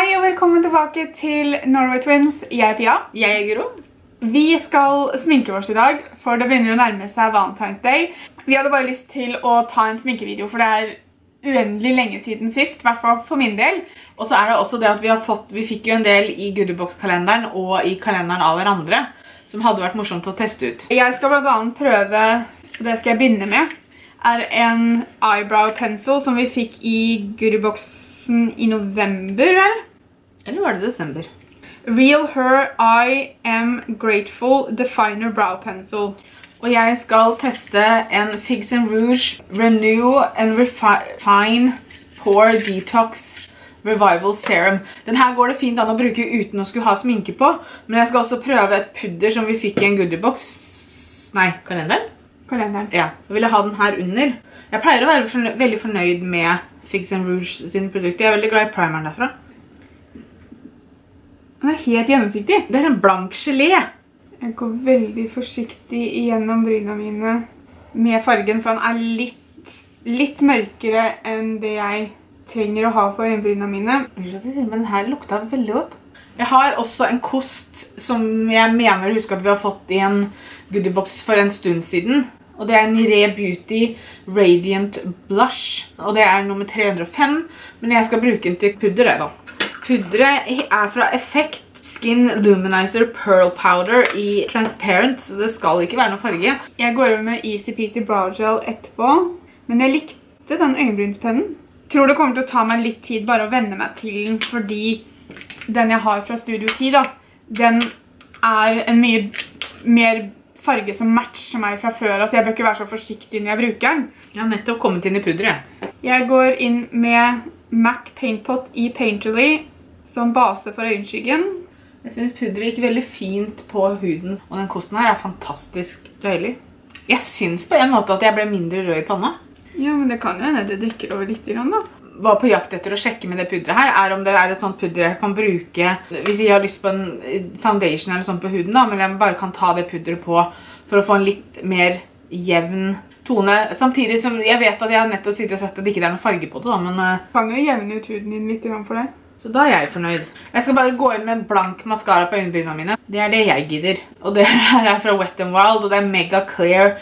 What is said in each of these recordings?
Hei og velkommen tilbake til Norway Twins. Jeg er Pia. Jeg er Guro. Vi skal sminke oss i dag, for det begynner å nærme seg Valentine's Day. Vi hadde bare lyst til å ta en sminkevideo, for det er uendelig lenge siden sist, i hvert fall for min del. Og så er det også det at vi har fått, vi fikk jo en del i Goodiebox-kalenderen og i kalenderen av hverandre, som hadde vært morsomt å teste ut. Jeg skal blant annet prøve, og det skal jeg begynne med, er en eyebrow pencil som vi fikk i Goodieboxen i november, vel? Eller var det desember? Real Her I Am Grateful Definer Brow Pencil. Og jeg skal teste en Figs and Rouge Renew and Refine Pore Detox Revival Serum. Den her går det fint an å bruke uten å skulle ha sminke på, men jeg skal også prøve et pudder som vi fikk i en goodiebox. Nei, kalenderen? Kalenderen. Ja, jeg ville ha den her under. Jeg pleier å være fornøyd, veldig fornøyd med Figs and Rouge sine produkter. Jeg er veldig glad i primeren derfra. Den er helt gjennomsiktig. Det er en blank gelé. Jeg går veldig forsiktig gjennom bryna mine med fargen, for den er litt, litt mørkere enn det jeg trenger å ha på øyenbryna mine. Men den her lukta veldig godt. Jeg har også en kost som jeg mener husker at vi har fått i en goodiebox for en stund siden. Og det er Nire Beauty Radiant Blush. Og det er nummer 305, men jeg skal bruke den til pudder da. Pudderet er fra Effekt Skin Luminizer Pearl Powder i Transparent, så det skal ikke være noe farge. Jeg går over med Easy Peasy Brow Gel etterpå, men jeg likte den øyenbrynspennen. Tror det kommer til å ta meg litt tid bare å vende meg til den, fordi den jeg har fra Studio 10 da, den er en mye mer farge som matcher meg fra før, så jeg bør ikke være så forsiktig når jeg bruker den. Jeg har nettopp kommet inn i pudderet. Jeg går inn med MAC Paint Pot i Painterly som base for øyenskyggen. Jeg synes pudret gikk veldig fint på huden, og den kosten her er fantastisk deilig. Jeg synes på en måte at jeg ble mindre rød i panna. Ja, men det kan jo hende det dekker over litt grann da. Var på jakt etter å sjekke med det pudret her, er om det er et sånt pudder jeg kan bruke hvis jeg har lyst på en foundation eller sånt på huden da, men jeg bare kan ta det pudret på for å få en litt mer jevn tone. Samtidig som jeg vet at jeg nettopp sitter og satt at det ikke er noen farge på det da, men... Du Kan jo jevne ut huden din litt for deg. Så da er jeg fornøyd. Jeg skal bare gå inn med blank mascara på øyenbrynene mine. Det er det jeg gidder. Og det her er fra Wet n Wild, og det er Mega Clear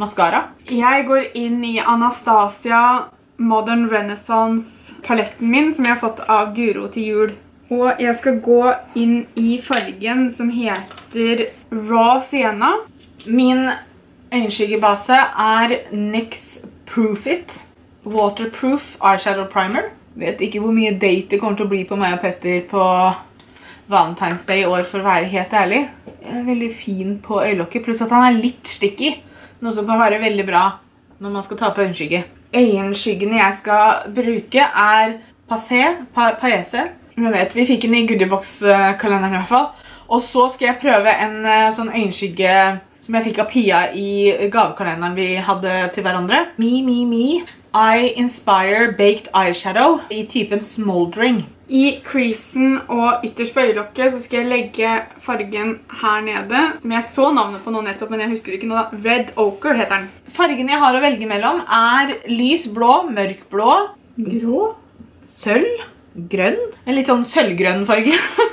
mascara. Jeg går inn i Anastasia Modern Renaissance paletten min, som jeg har fått av Guro til jul. Og jeg skal gå inn i fargen som heter Raw Sienna. Min øyenskyggebase er NYX Proof It Waterproof Eyeshadow Primer. Vet ikke hvor mye date det kommer til å bli på meg og Petter på Valentine's Day i år, for å være helt ærlig. Veldig fin på øyelokket, pluss at han er litt sticky. Noe som kan være veldig bra når man skal ta på øyenskygge. Øyenskyggene jeg skal bruke er Passé, pa Paese. Jeg vet, vi fikk den i goodiebox-kalenderen i hvert fall. Og så skal jeg prøve en uh, sånn øyenskygge som jeg fikk av Pia i gavekalenderen vi hadde til hverandre. Me, me, me. I Inspire Baked Eyeshadow i typen Smoldering. I creasen og ytterst på øyelokket så skal jeg legge fargen her nede, som jeg så navnet på nå nettopp, men jeg husker ikke nå da. Red Ochre heter den. Fargen jeg har å velge mellom er lys blå, mørk blå, Grå? sølv, grønn, en litt sånn sølvgrønn farge,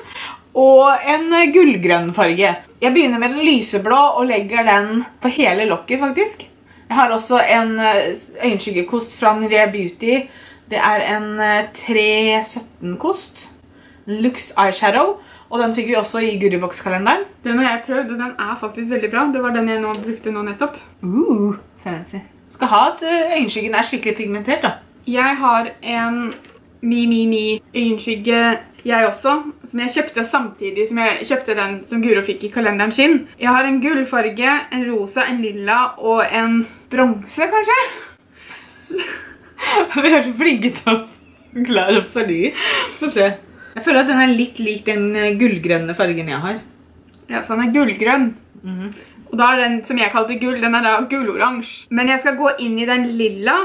og en gullgrønn farge. Jeg begynner med den lyseblå og legger den på hele lokket faktisk. Jeg har også en øyenskyggekost fra Nrea Beauty. Det er en 317-kost. Lux Eyeshadow. Og den fikk vi også i Goodiebox-kalenderen. Den har jeg prøvd, og den er faktisk veldig bra. Det var den jeg nå brukte nå nettopp. Uh, fancy. Skal ha at øyenskyggen er skikkelig pigmentert da. Jeg har en Mi Mi Mi øyenskygge jeg også, som jeg kjøpte samtidig som jeg kjøpte den som Guro fikk i kalenderen sin. Jeg har en gullfarge, en rosa, en lilla og en bronse, kanskje? Vi er så flinke til å klare farger. Få se. Jeg føler at den er litt lik den gullgrønne fargen jeg har. Ja, så den er gullgrønn. Mhm. Og da er den som jeg kalte gull, den er da gulloransje. Men jeg skal gå inn i den lilla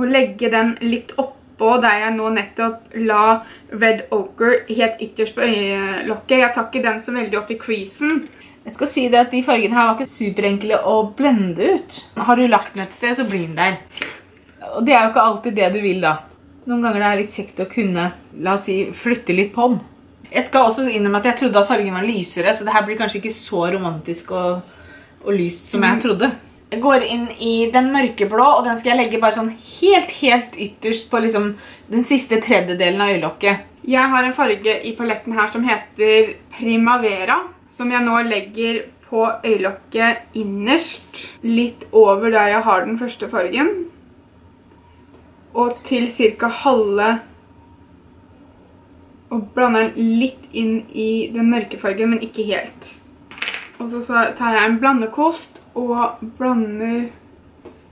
og legge den litt oppå der jeg nå nettopp la Red Ochre helt ytterst på øyelokket. Jeg tar ikke den så veldig opp i creasen. Jeg skal si det at de fargene her var ikke superenkle å blende ut. Har du lagt den et sted, så blir den der. Og det er jo ikke alltid det du vil da. Noen ganger det er litt kjekt å kunne, la oss si, flytte litt på den. Jeg skal også innrømme at jeg trodde at fargen var lysere, så det her blir kanskje ikke så romantisk og, og lyst som jeg trodde. Jeg går inn i den mørkeblå, og den skal jeg legge bare sånn helt, helt ytterst på liksom den siste tredjedelen av øyelokket. Jeg har en farge i paletten her som heter Primavera, som jeg nå legger på øyelokket innerst, litt over der jeg har den første fargen. Og til cirka halve og blander den litt inn i den mørke fargen, men ikke helt. Og så tar jeg en blandekost og blander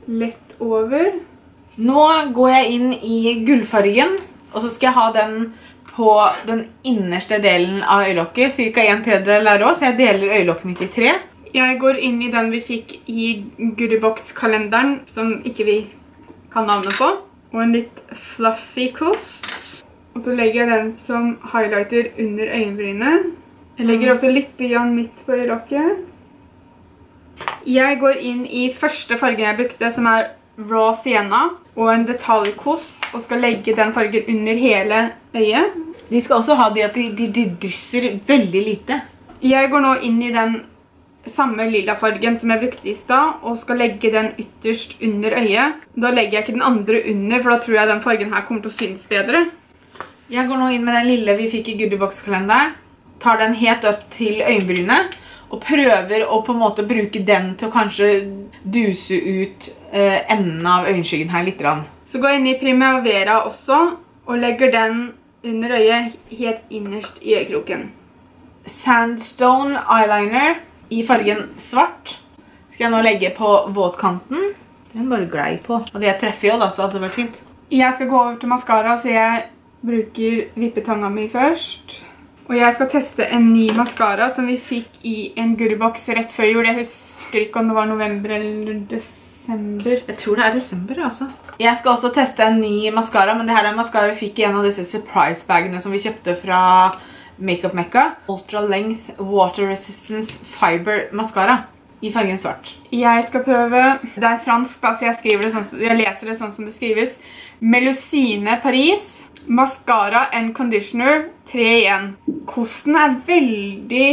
lett over. Nå går jeg inn i gullfargen, og så skal jeg ha den på den innerste delen av øyelokket, cirka en tredjedel der også, så jeg deler øyelokket mitt i tre. Jeg går inn i den vi fikk i Goodiebox-kalenderen, som ikke vi kan navnet på. Og en litt fluffy kost. Og så legger jeg den som highlighter under øyenbrynet. Jeg legger også litt midt på øyelokket. Jeg går inn i første fargen jeg brukte, som er Raw Sienna, og en detaljkost, og skal legge den fargen under hele øyet. De skal også ha det at de, de, de dysser veldig lite. Jeg går nå inn i den samme lilla fargen som jeg brukte i stad, og skal legge den ytterst under øyet. Da legger jeg ikke den andre under, for da tror jeg den fargen her kommer til å synes bedre. Jeg går nå inn med den lille vi fikk i Goodiebox-kalenderen, tar den helt opp til øynbrynet, og prøver å på en måte bruke den til å kanskje duse ut eh, enden av øyenskyggen her litt. Så går jeg inn i Primavera også, og legger den under øyet helt innerst i øyekroken. Sandstone eyeliner i fargen svart skal jeg nå legge på våtkanten. Den bare glei på. Og det treffer jo da, så hadde det vært fint. Jeg skal gå over til mascara, så jeg bruker vippetanga mi først. Og jeg skal teste en ny mascara som vi fikk i en goodiebox rett før jul. Jeg husker ikke om det var november eller desember. Jeg tror det er desember, altså. Jeg skal også teste en ny mascara, men det her er en mascara vi fikk i en av disse surprise-bagene som vi kjøpte fra Makeup Mecca. Ultra Length Water Resistance Fiber Mascara i fargen svart. Jeg skal prøve, det er fransk altså så jeg, sånn, jeg leser det sånn som det skrives. Melusine Paris Mascara and conditioner 3 igjen. Kosten er veldig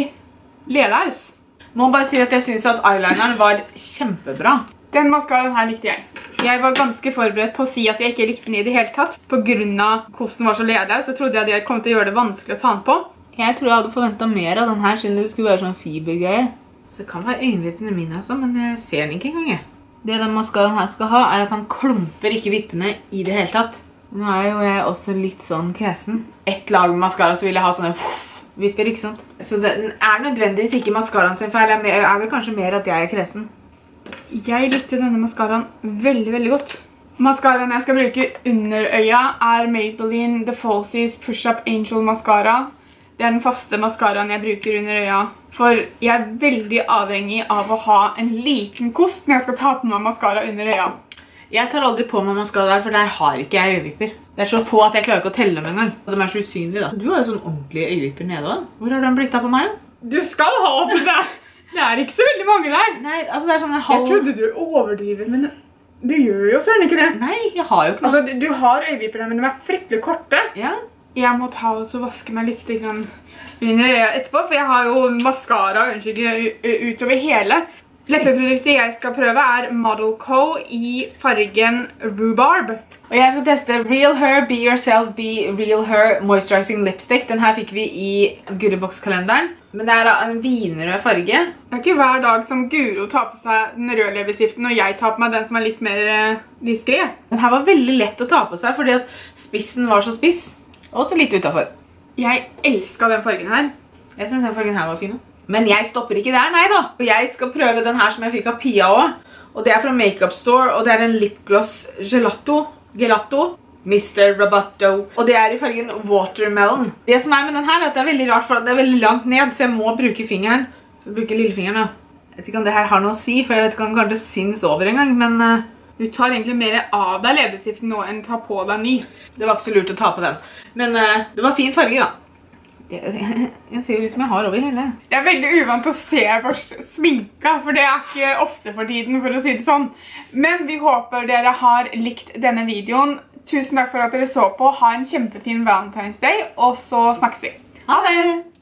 ledaus. Må bare si at jeg synes at eyelineren var kjempebra. Den maskaren her likte jeg. Jeg var ganske forberedt på å si at jeg ikke likte den i det hele tatt. På grunn av kosten var så ledaus, så trodde jeg at jeg kom til å gjøre det vanskelig å ta den på. Jeg tror jeg hadde forventet mer av den her, siden det skulle være sånn fibergreie. Så det kan være øyenvippene mine altså, men jeg ser den ikke engang jeg. Det den maskaren her skal ha, er at han klumper ikke vippene i det hele tatt. Nå er jo jeg også litt sånn kresen. Et lag med mascara så vil jeg ha sånne vipper, ikke sant? Så det er nødvendigvis ikke maskaraen sin feil. Det er vel kanskje mer at jeg er kresen. Jeg likte denne maskaraen veldig, veldig godt. Maskaraen jeg skal bruke under øya er Maybelline The Falsies Push Up Angel Mascara. Det er den faste maskaraen jeg bruker under øya. For jeg er veldig avhengig av å ha en liten kost når jeg skal ta på meg maskara under øya. Jeg tar aldri på meg maskara der, for der har ikke jeg øyevipper. Det er så få at jeg klarer ikke å telle dem engang. De er så usynlige da. Du har jo sånn ordentlige øyevipper nede. Hvor har den blitt av på meg? Du skal ha på det! Det er ikke så veldig mange der. Nei, altså det er sånn en halv... Jeg trodde du overdriver, men du gjør jo søren ikke det. Nei, jeg har jo ikke noe. Altså, du, har øyevipper der, men de er fryktelig korte. Ja. Jeg må ta og vaske meg litt under øya etterpå, for jeg har jo mascara og øyenskygge utover hele. Leppeproduktet jeg skal prøve er Model Co. i fargen Rhubarb. Og jeg skal teste Real Her, Be Yourself, Be Real Her Moisturizing Lipstick. Den her fikk vi i Goodiebox-kalenderen. Men det er en vinrød farge. Det er ikke hver dag som Guro tar på seg den røde leppestiften, og jeg tar på meg den som er litt mer uh, diskret. Den her var veldig lett å ta på seg, fordi at spissen var så spiss. Og så litt utenfor. Jeg elsket den fargen her. Jeg synes den fargen her var fin. Men jeg stopper ikke der, nei da. Jeg skal prøve den her som jeg fikk av Pia også. Og det er fra Makeup Store, og det er en lipgloss gelato. Gelato. Mr. Roboto. Og det er i fargen Watermelon. Det som er med den her er at det er veldig rart, for det er veldig langt ned, så jeg må bruke fingeren. For bruke lillefingeren da. Jeg vet ikke om det her har noe å si, for jeg vet ikke om det kanskje syns over en gang, men... Uh, du tar egentlig mer av deg leppestiften nå enn ta på deg ny. Det var ikke så lurt å ta på den. Men uh, det var fin farge da. Det, jeg ser ut som jeg har over hele. Jeg er veldig uvant til å se for sminka, for det er ikke ofte for tiden, for å si det sånn. Men vi håper dere har likt denne videoen. Tusen takk for at dere så på. Ha en kjempefin Valentine's Day, og så snakkes vi. Ha det!